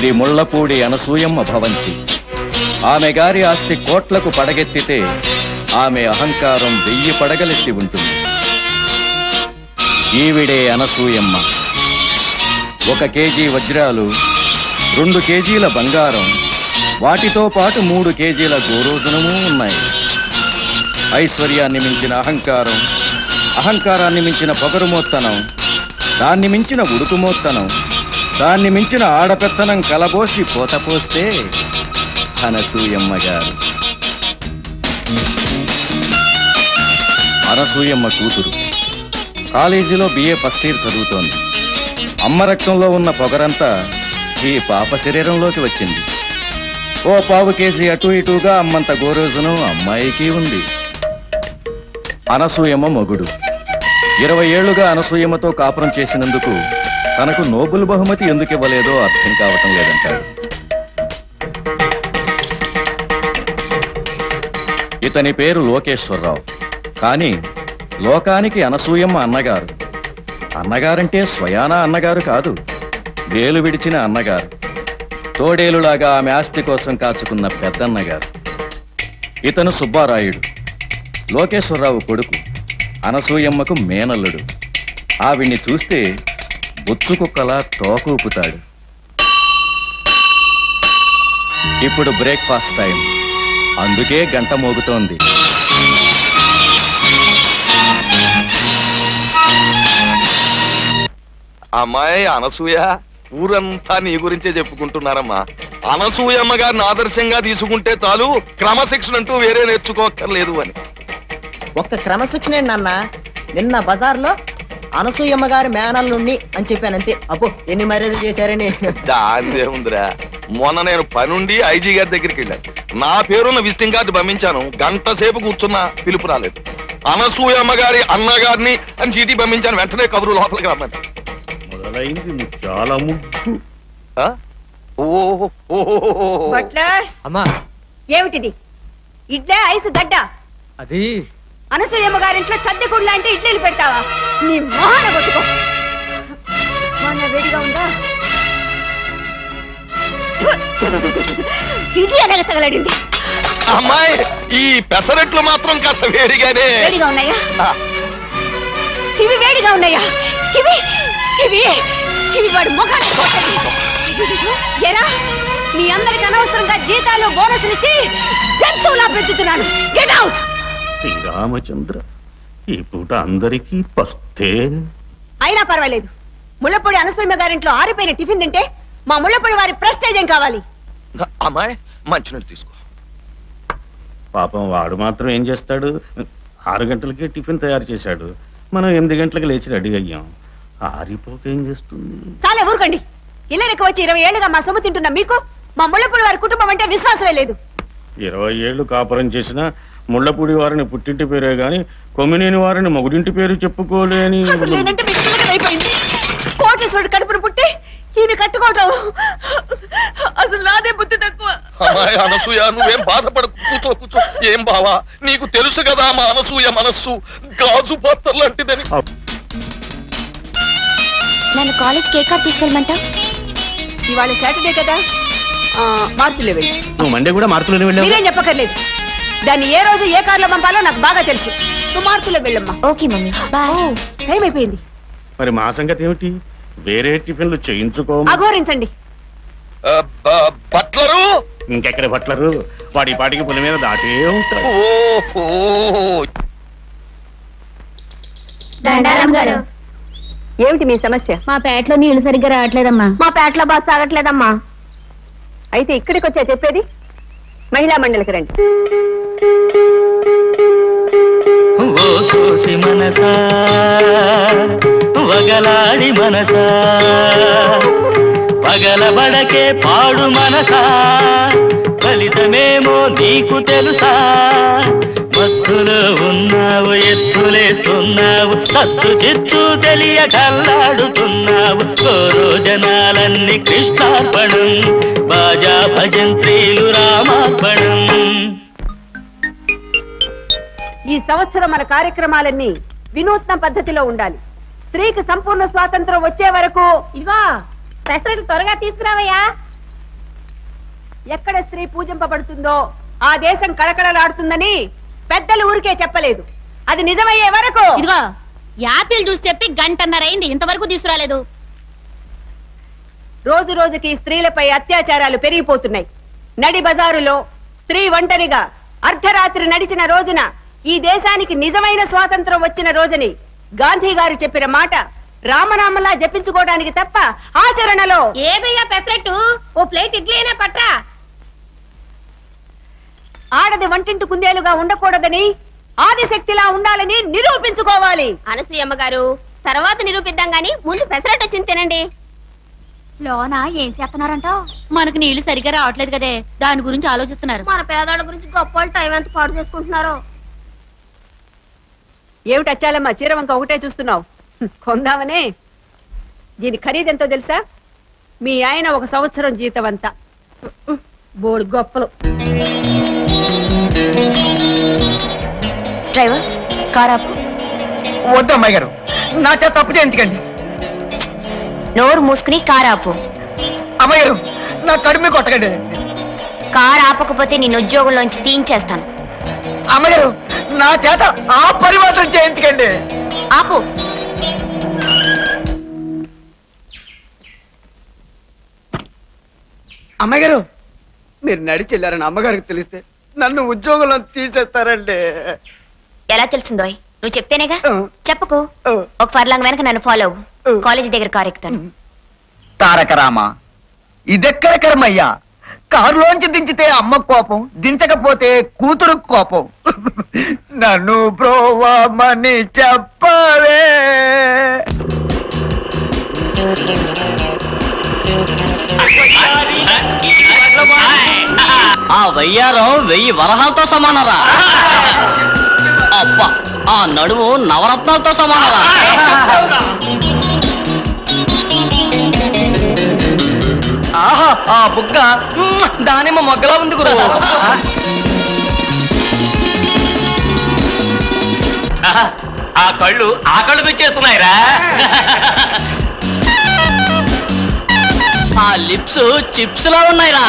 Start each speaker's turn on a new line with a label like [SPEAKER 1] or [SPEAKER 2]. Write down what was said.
[SPEAKER 1] ఇది ముళ్ళపూడి అనసూయమ్మ భవంతి ఆమె గారి ఆస్తి కోట్లకు పడగెత్తితే ఆమె అహంకారం వెయ్యి పడగలెత్తి ఉంటుంది. ఈవిడే అనసూయమ్మ. ఒక కేజీ వజ్రాలు రెండు కేజీల బంగారం వాటితో పాటు మూడు కేజీల గోరోజనము ఉన్నాయి. ఐశ్వర్యాన్ని మించిన అహంకారం అహంకారాన్ని మించిన పొగరుమోత్తనం దాన్ని మించిన ఉడుకుమోత్తనం దాన్ని మించిన ఆడపెత్తనం కలబోసి పోతపోస్తే అనసూయమ్మ గారు అనసూయమ్మ కూతురు. కాలేజీలో బిఏ ఫస్ట్ ఇయర్ చదువుతోంది. అమ్మ రక్తంలో ఉన్న పొగరంతా ఈ పాప శరీరంలోకి వచ్చింది. ఓ పావు కేజీ అటు ఇటుగా అమ్మంత గోరోజును అమ్మాయికి ఉంది. అనసూయమ్మ మొగుడు. ఇరవై ఏళ్ళుగా అనసూయమ్మతో కాపురం చేసినందుకు తనకు నోబుల్ బహుమతి ఎందుకు ఇవ్వలేదో అర్థం కావటం లేదంటాడు. ఇతని పేరు లోకేశ్వరరావు. కానీ లోకానికి అనసూయమ్మ అన్నగారు. అన్నగారంటే స్వయానా అన్నగారు కాదు వేలు విడిచిన అన్నగారు. తోడేలులాగా ఆమె ఆస్తి కోసం కాచుకున్న పెద్దన్నగారు. ఇతను సుబ్బారాయుడు లోకేశ్వరరావు కొడుకు అనసూయమ్మకు మేనల్లుడు. ఆవిడ్ని చూస్తే బొచ్చు కుక్కలా తోకూపుతాడు. ఇప్పుడు బ్రేక్ఫాస్ట్ టైం. అందుకే గంట మోగుతోంది.
[SPEAKER 2] అమ్మాయి అనసూయ ఊరంతా నీ గురించే చెప్పుకుంటున్నారమ్మా. అనసూయమ్మ గారిని ఆదర్శంగా తీసుకుంటే చాలు క్రమశిక్షణ అంటూ వేరే నేర్చుకోక్కర్లేదు అని.
[SPEAKER 3] ఒక్క క్రమశిక్షణ నాన్న? నిన్న బజార్లో అనసూయమ్మ గారి మేనల్లుండి అని చెప్పానంతే. అబ్బో ఎన్ని మర్యాదలు చేశారని
[SPEAKER 2] దాందే ఉందిరా మొన్న నేను పనుండి ఐజీ గారి దగ్గరికి వెళ్ళాను. నా పేరున్న విజిటింగ్ కార్డు పంపించాను. గంట సేపు కూర్చున్నా పిలుపు రాలేదు. అనసూయమ్మ గారి అన్నగారిని అని చీటీ పంపించాను. వెంటనే కబురు లోపలికి రమ్మని.
[SPEAKER 1] మొదలైంది చాలా ముగ్గు
[SPEAKER 2] ఆ? ఓహో ఓహో
[SPEAKER 4] బట్లర్!
[SPEAKER 5] అమ్మా.
[SPEAKER 4] ఏమిటిది? ఇడ్లే ఐసు గడ్డ?
[SPEAKER 5] అది
[SPEAKER 4] అనసూయమ్మ గారింట్లో చద్దెకుడు లాంటి ఇడ్లీలు పెడతావా? నీ మోహన కొట్టుకో మొన్న వేడిగా ఉందా? ఇది ఎలాగ తగలడింది?
[SPEAKER 2] అమ్మాయి ఈ పెసరెట్లు మాత్రం కాస్త వేడిగానే.
[SPEAKER 4] వేడిగా ఉన్నాయా? ఇవి వేడిగా ఉన్నాయా? ఇవి ఇవి ఇవి వాడు ముఖాన్ని కొట్టండి. ఏరా మీ అందరికి అనవసరంగా జీతాలు బోనసులు ఇచ్చి జంతువులా పెంచుతున్నాను. గెట్ అవుట్
[SPEAKER 1] శ్రీరామచంద్ర ఈ పూట అందరికీ పస్తే
[SPEAKER 4] అయినా పర్వాలేదు. ముళ్ళపొడి అనసూయమ్మ గారింట్లో ఆరిపోయిన టిఫిన్ తింటే మా ముళ్ళపొడి వారి ప్రెస్టేజ్ ఏం కావాలి
[SPEAKER 2] అమ్మాయి మంచినీళ్ళు తీసుకో.
[SPEAKER 1] పాపం వాడు మాత్రం ఏం చేస్తాడు? ఆరు గంటలకే టిఫిన్ తయారు చేశాడు. మనం ఎనిమిది గంటలకు లేచి రెడీ అయ్యాం. ఆరిపోక ఏం చేస్తుంది?
[SPEAKER 4] చాలా ఊరుకోండి. ఇల్లరికి వచ్చి ఇరవై ఏళ్ళుగా మా సొమ్ము తింటున్న మీకు మా ముళ్ళపొడి వారి కుటుంబం అంటే విశ్వాసమే లేదు.
[SPEAKER 1] ఇరవై ఏళ్ళు కాపురం చేసిన ముళ్ళపూడి వారిని పుట్టింటి పేరే గాని కొమ్మినేని వారిని మొగుడింటి పేరు చెప్పుకోలేని
[SPEAKER 4] అసలు నేనంటే మీకు చిలకన అయిపోయింది? కోటేశ్వరుడు కడుపును పుట్టి ఈయన కట్టుకోవటం అసలు నాదే బుద్ధి తక్కువ.
[SPEAKER 2] అమ్మాయి అనసూయ నువ్వేం బాధపడకు కూర్చో కూర్చో. ఏం బావా నీకు తెలుసు కదా మా అనసూయ మనస్సు గాజు పాత్ర లాంటిదని.
[SPEAKER 6] నన్ను కాలేజ్ కేక్ తీసుకెళ్ళమంటా
[SPEAKER 4] ఇవాళ సాటర్డే కదా. మార్పులే వెళ్ళి.
[SPEAKER 1] నువ్వు మండే కూడా మార్పులోనే వెళ్ళావు.
[SPEAKER 4] మీరేం చెప్పక్కర్లేదు. దాన్ని ఏ రోజు ఏ కార్లో పంపాలో నాకు బాగా తెలుసు. నువ్వు మార్పులో వెళ్ళమ్మా.
[SPEAKER 6] Okay mummy. బాయ్
[SPEAKER 4] టైం అయిపోయింది.
[SPEAKER 1] మరి మా సంగతి ఏమిటి? వేరే టిఫిన్లు చేయించుకో.
[SPEAKER 4] అఘోరించండి.
[SPEAKER 2] బట్లరు?
[SPEAKER 1] ఇంకెక్కడ పట్లరు వాడి పాటికి పులి మీద దాటే ఉంటాడు
[SPEAKER 2] ఓహో.
[SPEAKER 6] దండారం గారు.
[SPEAKER 4] ఏమిటి మీ సమస్య?
[SPEAKER 6] మా పేటలో నీళ్ళు సరిగ్గా రావట్లేదమ్మా.
[SPEAKER 4] మా పేటలో బాగా సాగట్లేదమ్మా. అయితే ఇక్కడికి వచ్చా చెప్పేది? మహిళా మండలికి రండి.
[SPEAKER 5] ఓ సోసి మనసా వగలాడి మనసా పగలబడకే పాడు మనసా ఫలితమేమో నీకు తెలుసా? మత్తులో ఉన్నావు ఎత్తులేస్తున్నావు సత్తు చిత్తు తెలియ కల్లాడుతున్నావు. కోరో కృష్ణార్పణం బాజా భజంత్రీలు రామార్పణం.
[SPEAKER 4] ఈ సంవత్సరం మన కార్యక్రమాలన్నీ వినూత్న పద్ధతిలో ఉండాలి. స్త్రీకి సంపూర్ణ స్వాతంత్రం వచ్చే వరకు
[SPEAKER 6] ఇదిగో పెసరట్లు త్వరగా తీసుకురావయ్యా.
[SPEAKER 4] ఎక్కడ స్త్రీ పూజింపబడుతుందో ఆ దేశం కళకళలాడుతుందని పెద్దలు ఊరికే చెప్పలేదు. అది నిజమయ్యే వరకు
[SPEAKER 6] ఇదిగో యాపిల్ జ్యూస్ చెప్పి గంటన్నర అయింది ఇంతవరకు తీసుకురాలేదు.
[SPEAKER 4] రోజు రోజుకి స్త్రీలపై అత్యాచారాలు పెరిగిపోతున్నాయి. నడి బజారులో స్త్రీ ఒంటరిగా అర్ధరాత్రి నడిచిన రోజున ఈ దేశానికి నిజమైన స్వాతంత్రం వచ్చిన రోజుని గాంధీ గారు చెప్పిన మాట రామనామలా జపించుకోవడానికి తప్ప ఆచరణలో
[SPEAKER 6] ఏదయ్యా ఓ ప్లేట్ ఇడ్లీ అయినా పట్టా
[SPEAKER 4] ఆడది వంటింటి కుందేలుగా ఉండకూడదని ఆదిశక్తిలా ఉండాలని నిరూపించుకోవాలి.
[SPEAKER 6] అనసూయమ్మ గారు తర్వాత నిరూపిద్దాం గాని ముందు పెసరట్టు వచ్చింది తినండి. లోన ఏం చేస్తున్నారంట? మనకు నీళ్ళు సరిగ్గా రావట్లేదు కదే దాని గురించి ఆలోచిస్తున్నారు. మన పేదవాళ్ళ గురించి గొప్ప వాళ్ళు టైం ఎంత పాడు చేసుకుంటున్నారో.
[SPEAKER 4] ఏమిటి అచ్చాలమ్మా? చీర వంక ఒకటే చూస్తున్నావు. కొందామనే. దీని ఖరీదెంతో తెలుసా? మీ ఆయన ఒక సంవత్సరం జీతం అంతా బోడు గొప్పలు.
[SPEAKER 6] డ్రైవర్ కార్ ఆపు.
[SPEAKER 3] వద్దు అమ్మాయి గారు. నా చేత తప్పు చేయించకండి.
[SPEAKER 6] నోరు మూసుకుని కార్ ఆపు.
[SPEAKER 3] అమ్మాయి గారు నా కడుపు కొట్టకండి.
[SPEAKER 6] కార్ ఆపకపోతే నేను ఉద్యోగంలోంచి తీయించేస్తాను.
[SPEAKER 3] అమ్మాయి గారు నా చేత ఆ పని మాత్రం చేయించకండి.
[SPEAKER 6] ఆపు.
[SPEAKER 3] అమ్మాయి గారు మీరు నడిచి వెళ్ళారని అమ్మగారికి తెలిస్తే నన్ను ఉద్యోగంలో తీసేస్తారండి.
[SPEAKER 6] ఎలా తెలిసిందోయ్? నువ్వు చెప్తేనేగా. చెప్పకు. ఒక ఫర్లాంగ్ వెనక నన్ను ఫాలో అవ్వు. కాలేజీ దగ్గర కార్ ఎక్కుతాను
[SPEAKER 3] తారక రామ ఇదెక్కడ కర్మయ్యా? కారులోంచి దించితే అమ్మ కోపం దించకపోతే కూతురు కోపం. నన్ను బ్రోవమని చెప్పవే.
[SPEAKER 7] ఆ వయ్యారం వెయ్యి వరహాలతో సమానరా? అబ్బా ఆ నడుము నవరత్నాలతో సమానరా? ఆ బుగ్గ మ్మ్, దానిమ్మ మొగ్గలా ఉంది గురు.
[SPEAKER 5] ఆ? కళ్ళు ఆ కళ్ళు పెంచేస్తున్నాయిరా
[SPEAKER 7] ఆ లిప్స్ చిప్స్ లా ఉన్నాయిరా.